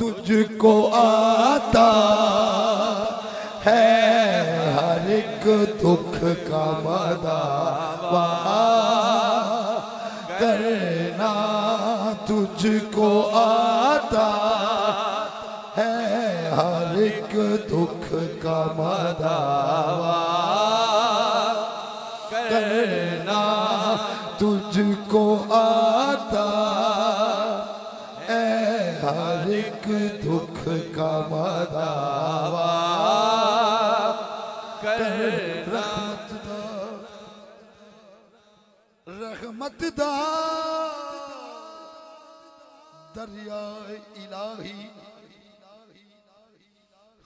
تجھ کو آتا ہے ہر ایک دکھ کا مداوا کرنا تجھ کو آتا ہے ہر ایک دکھ کا مداوا کرنا تجھ کو آتا ہر ایک دکھ کا مداوا رحمت دا رحمت دا دریائے الہی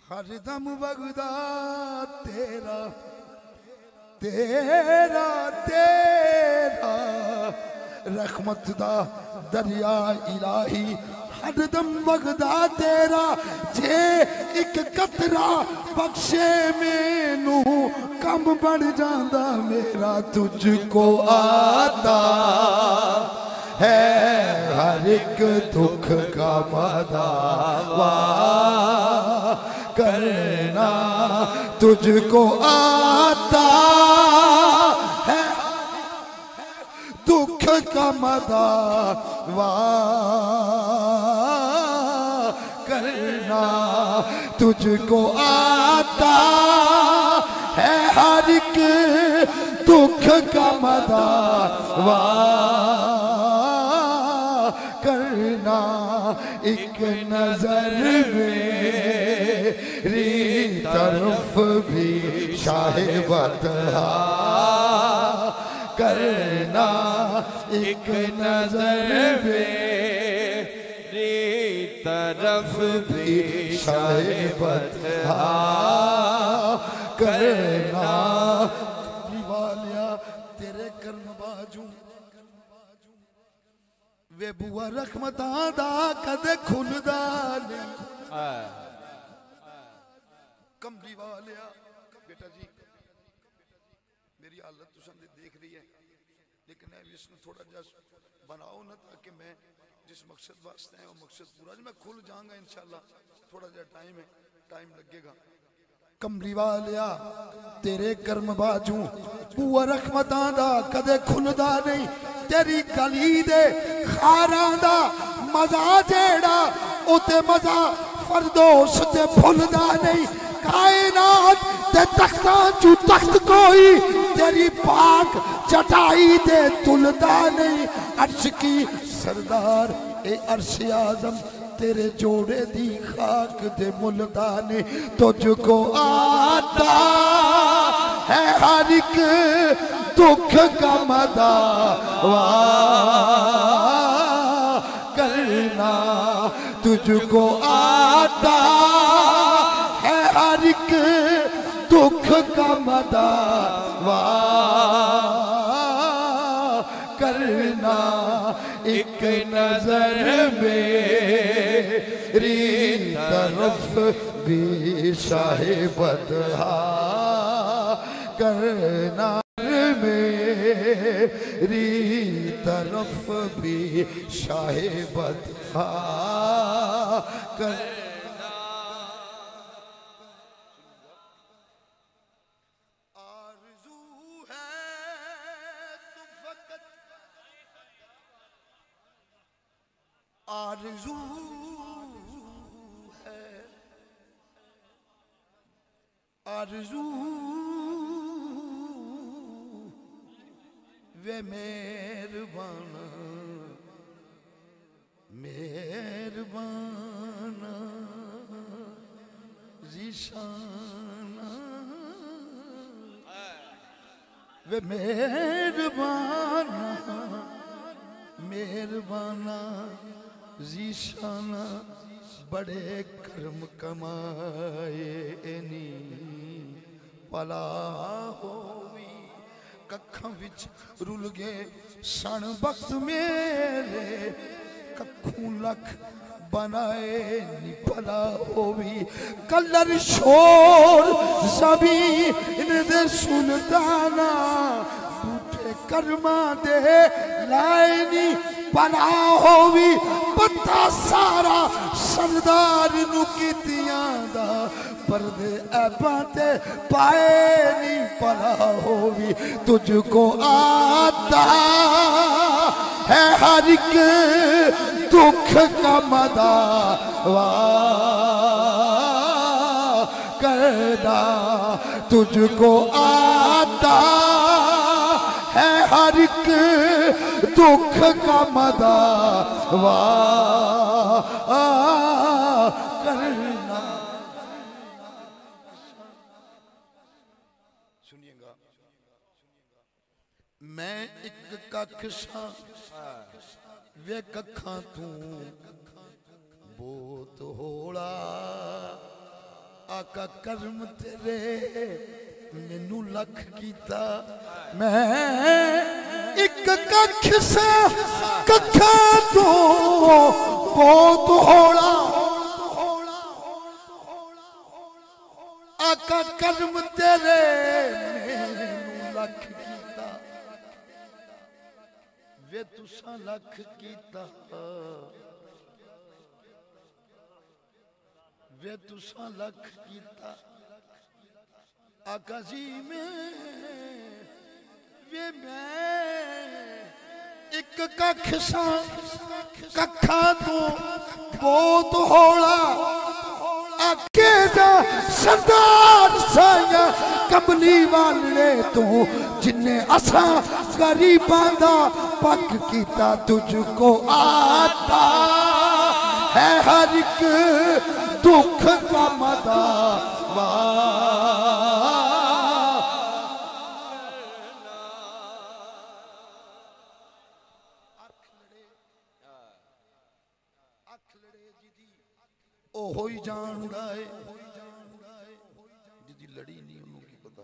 ہر دم وگدا تیرا تیرا تیرا رحمت دا دریا الہی ہر دم وگدا تیرا، جے ایک قطرہ بخشے مینو کم بڑھ جاندہ میرا تجھ کو آتا ہے۔ ہر ایک دکھ کا مداوا کرنا تجھ کو آتا ہے۔ دکھ کا مداوا کرنا تجھ کو آتا ہے ہر ایک دکھ کا مداوا کرنا ایک نظر میری طرف بھی شاہ بدہا کرنا ایک نظر میری طرف بھی شاہ بدہا کرنا۔ والیا تیرے کرم باجوں۔ وے بوا رحمتاں دا کدے کھلدا نہیں۔ کملی والیا بیٹا جی۔ حالت تو سن دیکھ رہی ہے، لیکن میں اس نے تھوڑا جا بناؤ نا تاکہ میں جس مقصد واسطے ہیں، وہ مقصد پورا جی، میں کھل جاؤں گا انشاءاللہ، تھوڑا جا ٹائم ہے، ٹائم لگے گا۔ کملی والیا، تیرے کرم باجوں، بوا رحمتاں دا کدے کھلدا نہیں، تیری گلی دے خاراں دا مزا جیڑا او تے مزا فردوس تے بھلدا نہیں۔ کائنات، تے تختاں چو تخت کوئی، تیری پاک چٹائی دے تلدا نہیں۔ عرش کی سردار، اے عرش آزم تیرے جوڑے دی خاک دے ملدانے تجھ کو آتا ہے۔ ہر ایک دکھ کا مداوا کرنا تجھ کو آتا ہے ہر ایک دکھ کا مداوا کرنا ایک نظر میری طرف بھی شاہ بدہا کرنا میری طرف بھی شاہ بدہا کرنا وے مہربان مہربان ذیشان وے مہربان مہربان ذیشان بڑے کرم کمائے اینی پلا ہوئی ککھاں وچ رول گئے سن وقت میرے ککھوں لکھ بنائے نی پلا ہوئی کلر شور زمین دے سلطانا بوٹے کرما دے لائنی پلا ہووی پتا سارا سردار نو کیتیاں دا۔ پردے ایباں تے پائے نہیں پلا ہووی تجھ کو آتا ہے۔ ہر ایک دکھ کا مدا کرنا تجھ کو آتا ہے۔ ہر ایک دکھ کا مدا کرنا۔ سنیے گا، میں ایک ککھ ساں وے ککھاں تو بہت ہوڑا، آقا کرم تیرے مینو لکھ کیتا۔ میں ایک ککھ سا ککھا تو بہت ہوڑا آقا کرم تیرے مینو لکھ کیتا وے تساں لکھ کیتا وے تساں لکھ کیتا آقا جی میں وے میں ایک ککھ ساں ککھا تو بہت ہوڑا آکے دا سردار سایا کملی والے تو جنہیں اساں غریباں دا پک کیتا تجھ کو آتا ہے ہر ایک دکھ کا مدا ਉਹ ਹੀ ਜਾਣਦਾ ਏ। ਜਿਹਦੀ ਲੜੀ ਨਹੀਂ ਉਹਨੂੰ ਕੀ ਪਤਾ।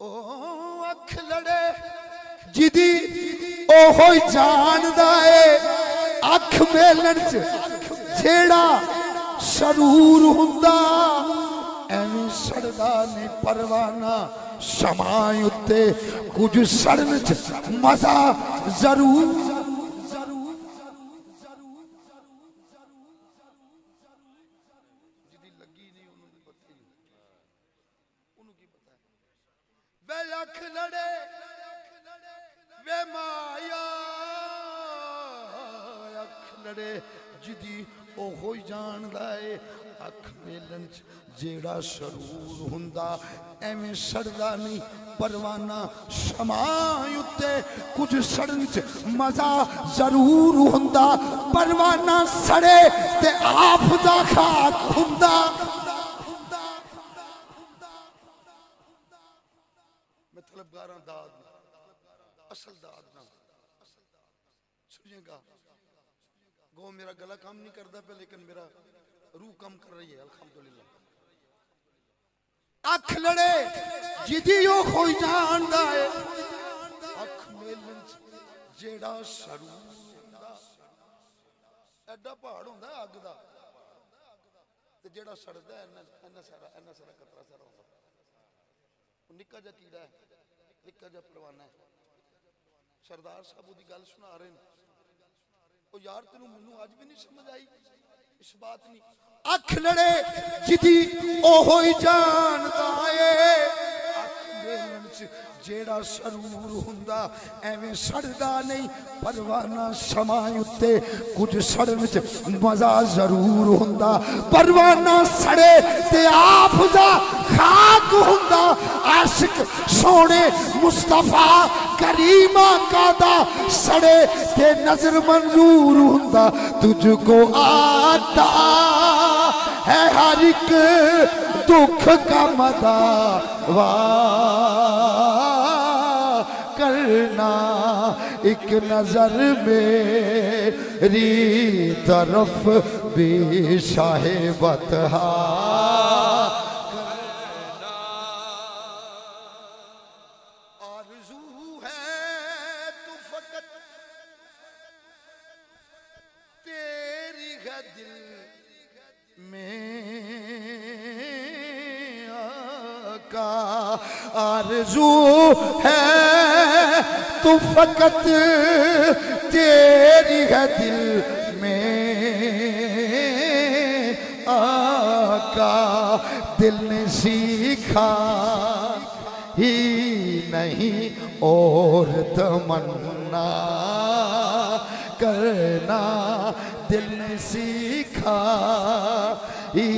ਉਹ ਅੱਖ ਲੜੇ, ਜਿਹਦੀ ਉਹ ਹੀ ਜਾਣਦਾ ਏ। ਅੱਖ ਮੇਲਣ ਚ ਜਿਹੜਾ ਸਰੂਰ ਹੁੰਦਾ, ਐਵੇਂ ਸੜਦਾ ਨਹੀਂ ਪਰਵਾਨਾ। ਸਮਾਂ ਉੱਤੇ ਕੁਝ ਸੜਨ ਚ ਮਜ਼ਾ ਜ਼ਰੂਰ وچ جیڑا سرور ہوندا ایویں سڑدا نہیں پروانہ سمائی اتے کچھ سڑن چ مزہ ضرور ہوندا پروانہ سڑے تے آپ دا خاک ہوندا میں طلبگاراں داد اصل داد سنیے گا گو میرا گلا کام نہیں کردا پہ لیکن میرا روح کم کر رہی ہے الحمدللہ اکھ لڑے جدی او کوئی جاندا ہے اکھ میلن چ جیڑا سرو ایڈا پہاڑ ہوندا ہے اگ دا تے جیڑا سڑدا ہے اینا سارا اینا سارا قطرہ سارا ہوندا وہ نکا جا کیڑا ہے نکا جا پروانا ہے سردار صاحب وہ دی گل سنا رہے ہیں وہ یار تینوں منو آج بھی نہیں سمجھ آئی اس بات نہیں اکھ لڑے جدی اوہو جانتا ہے۔ میلن جیڑا سرور ہوندا ایویں سڑدا نہیں پروانہ سما اُتے کچھ سڑن چ مزہ ضرور ہوندا۔ پروانہ سڑے تے آپ دا خاک ہوندا۔ عاشق، سونے مصطفیٰ کریم آقا دا سڑے تے نظر منظور ہوندا۔ تجھ کو آتا ہے ہر ایک دکھ کا مدہ مدا کرنا ایک نظر میری طرف بھی شاہ بتہا آرزو ہے تو فقط تیری ہے دل میں آقا، دل دل نے سیکھا ہی نہیں اور تمنا کرنا، دل نے سیکھا ہی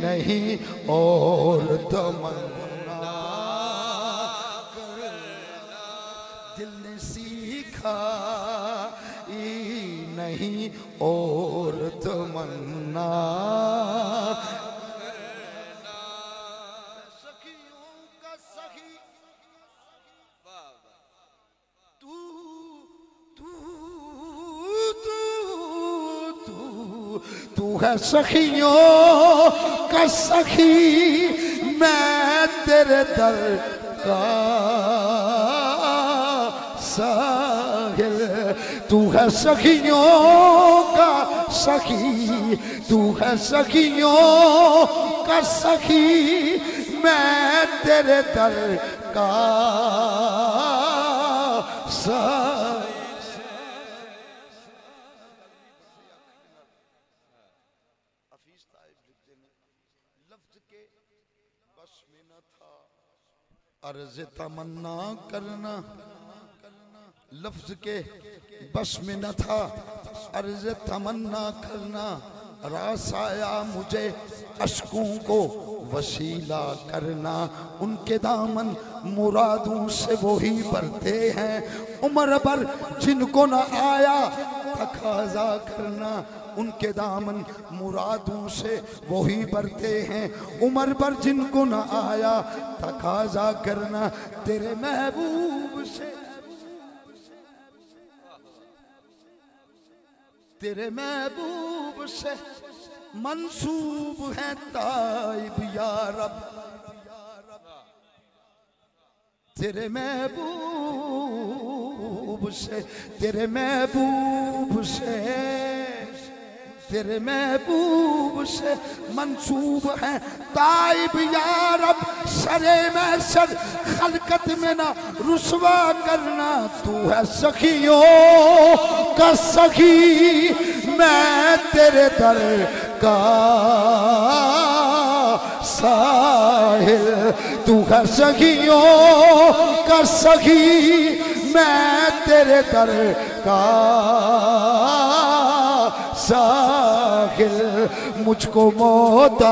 نہیں اور تمنا ہی اور تمنا سخی تو تو ہے سخیوں کا سخی میں تیرے در کا تو ہے سخیوں کا سخی تو ہے سخیوں کا سخی میں تیرے در کا ساحل عرض تمنا کرنا لفظ کے بس میں نہ تھا۔ عرض تمنا کرنا، راس آیا مجھے اشکوں کو وسیلہ کرنا۔ ان کے دامن مرادوں سے وہی بھرتے ہیں۔ عمر بر جن کو نہ آیا تقاضا کرنا، ان کے دامن مرادوں سے وہی برتے ہیں۔ عمر پر جن کو نہ آیا تقاضا کرنا، تیرے محبوب تیرے محبوب سے منصوب ہے تائب یا رب. تیرے محبوب سے تیرے محبوب سے تیرے محبوب سے منصوب ہے۔ تائب یا رب سرے میں سر خلقت میں نہ رسوا کرنا۔ تو ہے سخیوں کا سخی، میں تیرے در کا ساحل۔ تو ہے سخیوں کا سخی، میں تیرے در کا ساحل مجھ کو محتاج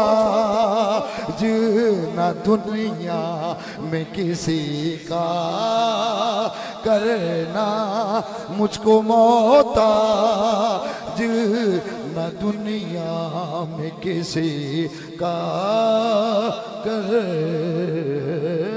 نہ دنیا میں کسی کا کرنا مجھ کو محتاج نہ دنیا میں کسی کا کرنا